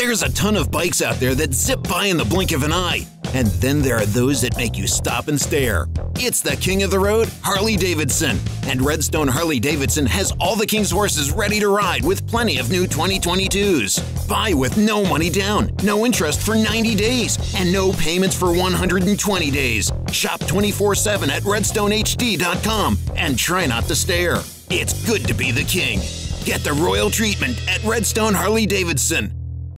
There's a ton of bikes out there that zip by in the blink of an eye. And then there are those that make you stop and stare. It's the king of the road, Harley Davidson. And Redstone Harley Davidson has all the king's horses ready to ride with plenty of new 2022s. Buy with no money down, no interest for 90 days, and no payments for 120 days. Shop 24 7 at redstonehd.com and try not to stare. It's good to be the king. Get the royal treatment at Redstone Harley Davidson.